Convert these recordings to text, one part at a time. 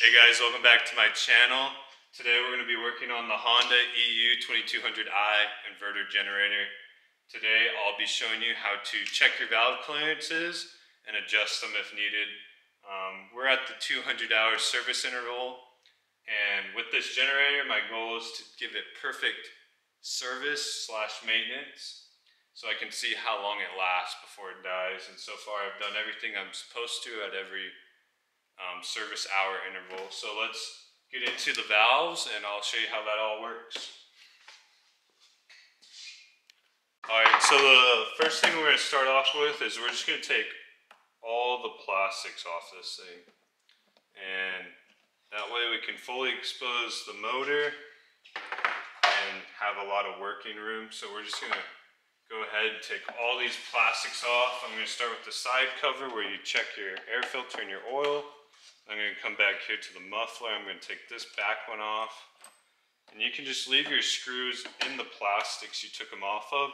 Hey guys, welcome back to my channel. Today we're going to be working on the Honda EU 2200i inverter generator. Today I'll be showing you how to check your valve clearances and adjust them if needed. Um, we're at the 200 hour service interval and with this generator my goal is to give it perfect service slash maintenance so I can see how long it lasts before it dies and so far I've done everything I'm supposed to at every um, service hour interval. So let's get into the valves and I'll show you how that all works. Alright, so the first thing we're going to start off with is we're just going to take all the plastics off this thing. And that way we can fully expose the motor and have a lot of working room. So we're just going to go ahead and take all these plastics off. I'm going to start with the side cover where you check your air filter and your oil. I'm going to come back here to the muffler. I'm going to take this back one off. And you can just leave your screws in the plastics you took them off of.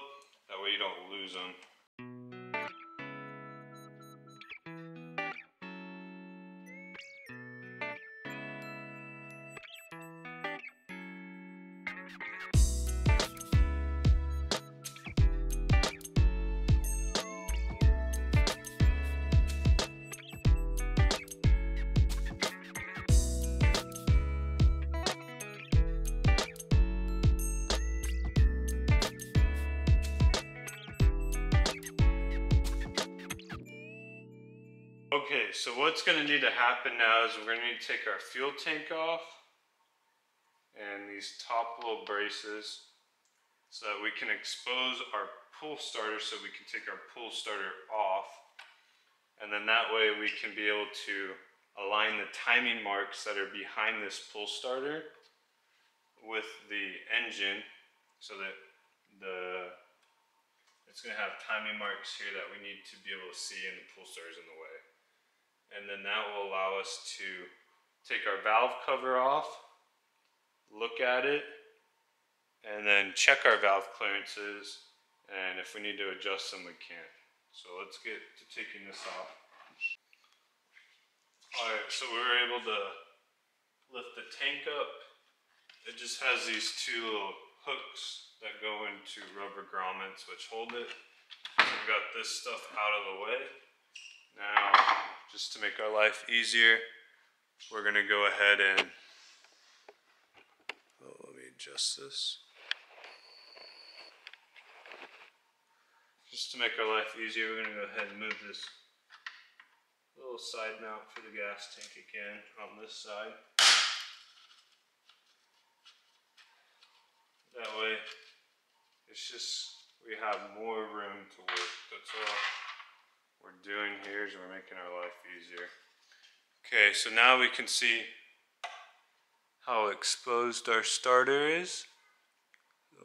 That way you don't lose them. So what's going to need to happen now is we're going to need to take our fuel tank off and these top little braces so that we can expose our pull starter so we can take our pull starter off. And then that way we can be able to align the timing marks that are behind this pull starter with the engine so that the it's going to have timing marks here that we need to be able to see and the pull starter's in the way and then that will allow us to take our valve cover off, look at it, and then check our valve clearances, and if we need to adjust them, we can. So let's get to taking this off. Alright, so we were able to lift the tank up. It just has these two little hooks that go into rubber grommets which hold it. So we've got this stuff out of the way. Now, just to make our life easier, we're going to go ahead and, oh, let me adjust this. Just to make our life easier, we're to go ahead and move this little side mount for the gas tank again on this side. That way, it's just, we have more room to work, that's all we're doing here is we're making our life easier. Okay, so now we can see how exposed our starter is.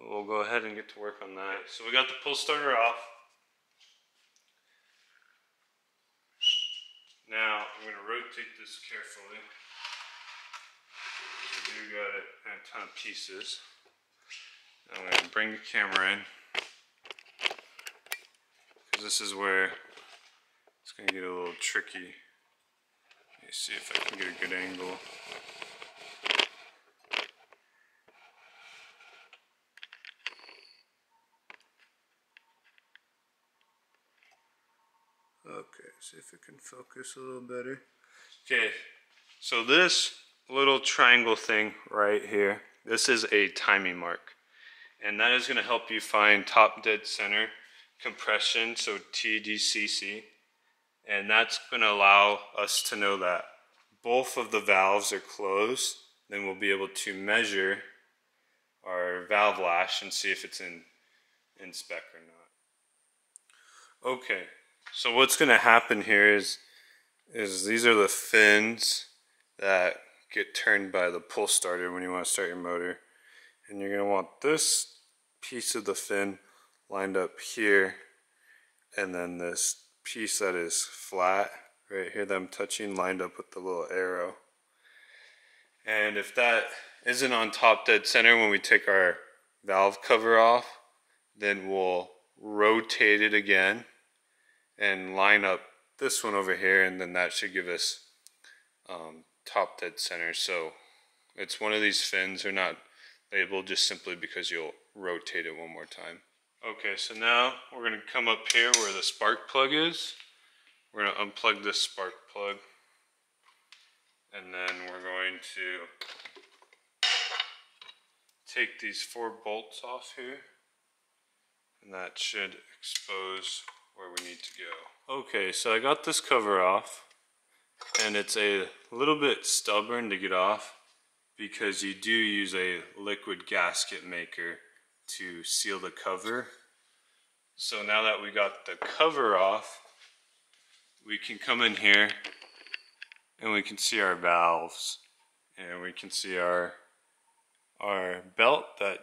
We'll go ahead and get to work on that. So we got the pull starter off. Now I'm going to rotate this carefully. We do got a ton of pieces. I'm going to bring the camera in. Because this is where it's gonna get a little tricky. Let me see if I can get a good angle. Okay, see if it can focus a little better. Okay, so this little triangle thing right here, this is a timing mark. And that is gonna help you find top dead center compression, so TDCC and that's going to allow us to know that both of the valves are closed. Then we'll be able to measure our valve lash and see if it's in, in spec or not. Okay, so what's going to happen here is, is these are the fins that get turned by the pull starter when you want to start your motor. And you're going to want this piece of the fin lined up here and then this piece that is flat right here that I'm touching lined up with the little arrow. And if that isn't on top dead center when we take our valve cover off, then we'll rotate it again and line up this one over here and then that should give us um, top dead center. So it's one of these fins. They're not labeled just simply because you'll rotate it one more time. Okay, so now we're going to come up here where the spark plug is. We're to unplug this spark plug. And then we're going to take these four bolts off here. And that should expose where we need to go. Okay, so I got this cover off. And it's a little bit stubborn to get off because you do use a liquid gasket maker to seal the cover. So now that we got the cover off, we can come in here and we can see our valves and we can see our our belt that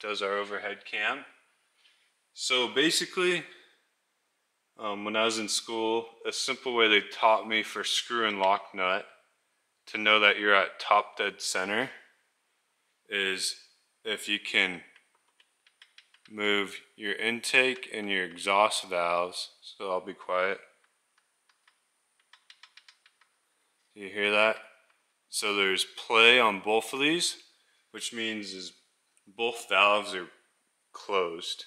does our overhead cam. So basically, um, when I was in school, a simple way they taught me for screw and lock nut to know that you're at top dead center is if you can move your intake and your exhaust valves. So I'll be quiet. You hear that? So there's play on both of these, which means is both valves are closed,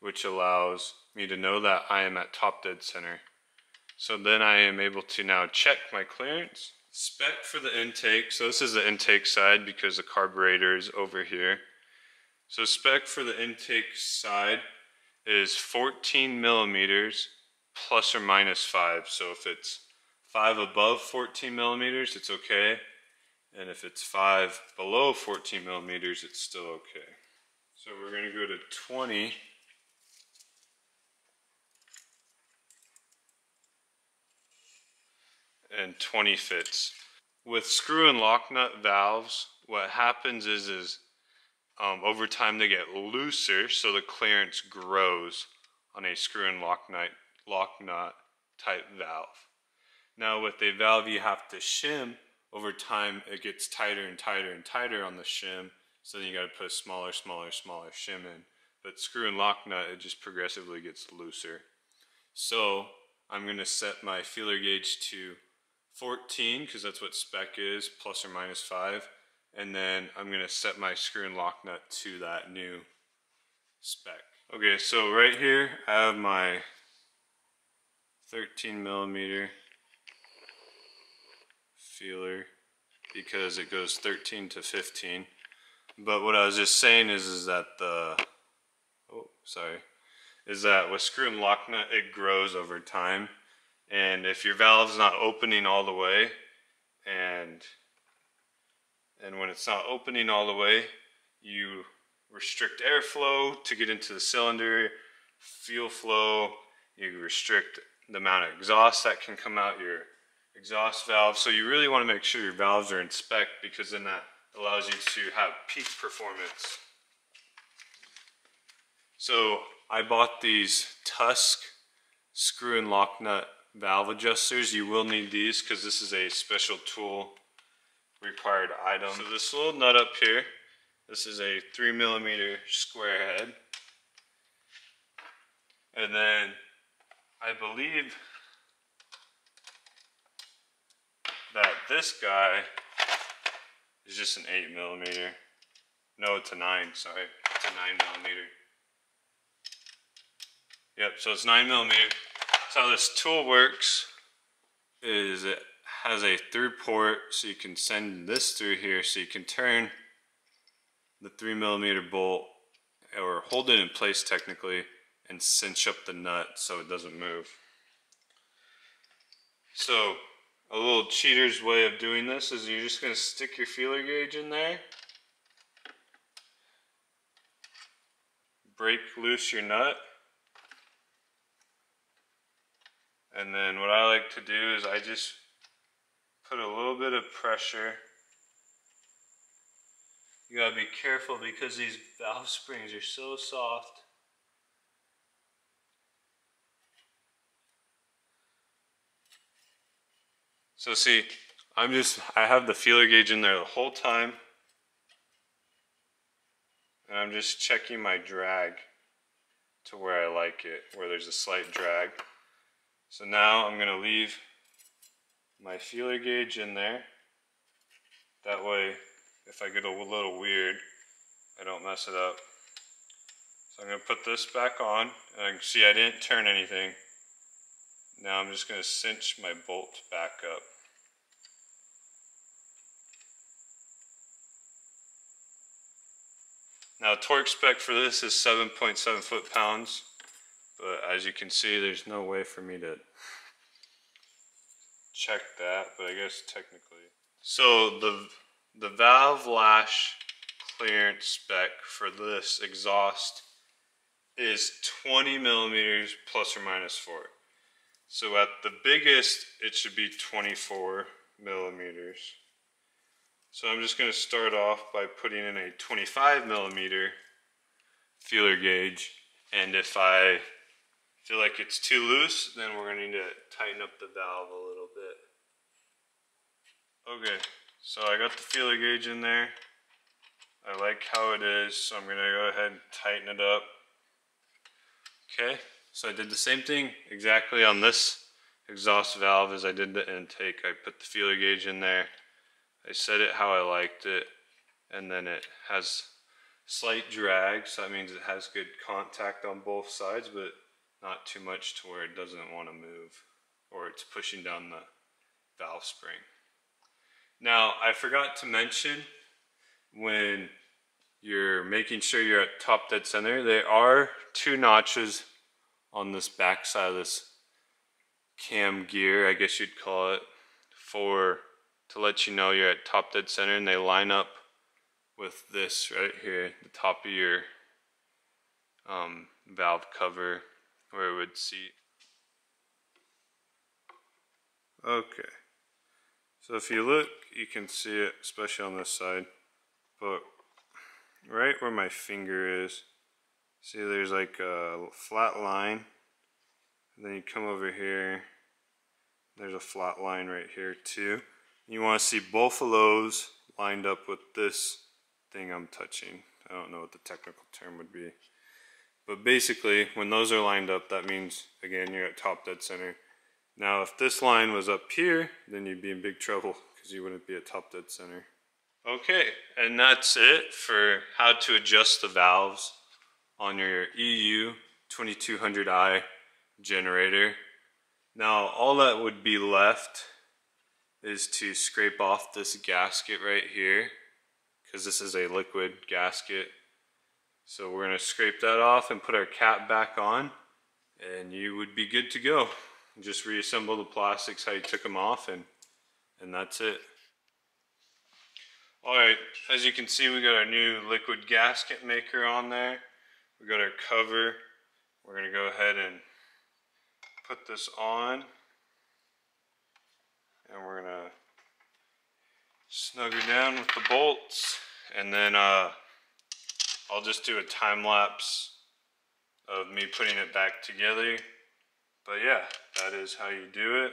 which allows me to know that I am at top dead center. So then I am able to now check my clearance. Spec for the intake, so this is the intake side because the carburetor is over here. So spec for the intake side is 14 millimeters plus or minus 5. So if it's 5 above 14 millimeters, it's okay. And if it's 5 below 14 millimeters, it's still okay. So we're going to go to 20. And 20 fits. With screw and lock nut valves, what happens is, is um, over time, they get looser, so the clearance grows on a screw and lock lock nut type valve. Now, with a valve you have to shim, over time it gets tighter and tighter and tighter on the shim, so then you got to put a smaller, smaller, smaller shim in. But screw and lock nut, it just progressively gets looser. So I'm going to set my feeler gauge to 14 because that's what spec is, plus or minus 5 and then I'm going to set my screw and lock nut to that new spec. Okay, so right here I have my 13 millimeter feeler because it goes 13 to 15. But what I was just saying is, is that the, oh, sorry, is that with screw and lock nut, it grows over time. And if your valve's not opening all the way and and when it's not opening all the way, you restrict airflow to get into the cylinder, fuel flow, you restrict the amount of exhaust that can come out your exhaust valve. So you really want to make sure your valves are in spec because then that allows you to have peak performance. So I bought these Tusk screw and lock nut valve adjusters. You will need these because this is a special tool required item. So this little nut up here, this is a three millimeter square head. And then I believe that this guy is just an eight millimeter. No, it's a nine, sorry. It's a nine millimeter. Yep, so it's nine millimeter. So how this tool works is it has a through port so you can send this through here so you can turn the three millimeter bolt or hold it in place technically and cinch up the nut so it doesn't move. So a little cheater's way of doing this is you're just going to stick your feeler gauge in there, break loose your nut, and then what I like to do is I just put a little bit of pressure. You gotta be careful because these valve springs are so soft. So see, I'm just, I have the feeler gauge in there the whole time. And I'm just checking my drag to where I like it, where there's a slight drag. So now I'm gonna leave my feeler gauge in there. That way, if I get a little weird, I don't mess it up. So I'm going to put this back on, and I can see I didn't turn anything. Now I'm just going to cinch my bolt back up. Now torque spec for this is 7.7 .7 foot-pounds, but as you can see there's no way for me to check that, but I guess technically. So the, the valve lash clearance spec for this exhaust is 20 millimeters plus or minus 4. So at the biggest, it should be 24 millimeters. So I'm just going to start off by putting in a 25 millimeter feeler gauge. And if I feel like it's too loose, then we're going to need to tighten up the valve a little. Okay, so I got the feeler gauge in there. I like how it is, so I'm to go ahead and tighten it up. Okay, so I did the same thing exactly on this exhaust valve as I did the intake. I put the feeler gauge in there. I set it how I liked it and then it has slight drag so that means it has good contact on both sides but not too much to where it doesn't want to move or it's pushing down the valve spring. Now I forgot to mention when you're making sure you're at top dead center there are two notches on this back side of this cam gear I guess you'd call it for to let you know you're at top dead center and they line up with this right here, the top of your um, valve cover where it would seat. Okay, so if you look, you can see it, especially on this side, but right where my finger is, see there's like a flat line, and then you come over here, there's a flat line right here too. You want to see both of those lined up with this thing I'm touching. I don't know what the technical term would be. But basically, when those are lined up, that means, again, you're at top dead center. Now, if this line was up here, then you'd be in big trouble because you wouldn't be at top dead center. Okay, and that's it for how to adjust the valves on your EU 2200i generator. Now, all that would be left is to scrape off this gasket right here because this is a liquid gasket. So we're going to scrape that off and put our cap back on and you would be good to go. Just reassemble the plastics how you took them off and, and that's it. Alright, as you can see we got our new liquid gasket maker on there. We got our cover. We're going to go ahead and put this on and we're gonna snug her down with the bolts and then uh, I'll just do a time lapse of me putting it back together but yeah that is how you do it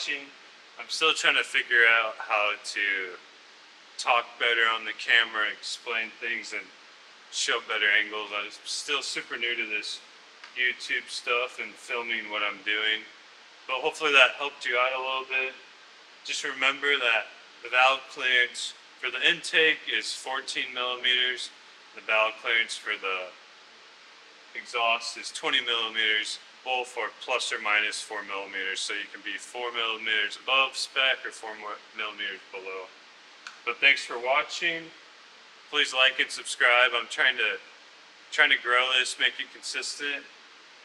watching. I'm still trying to figure out how to talk better on the camera, explain things, and show better angles. I'm still super new to this YouTube stuff and filming what I'm doing. But hopefully that helped you out a little bit. Just remember that the valve clearance for the intake is 14 millimeters. The valve clearance for the exhaust is 20 millimeters both are plus or minus four millimeters, so you can be four millimeters above spec or four millimeters below. But thanks for watching. Please like and subscribe. I'm trying to trying to grow this, make it consistent.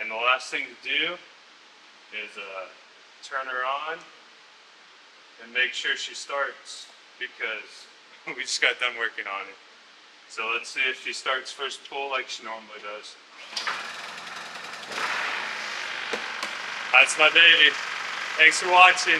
And the last thing to do is uh, turn her on and make sure she starts because we just got done working on it. So let's see if she starts first pull like she normally does. That's my baby. Thanks for watching.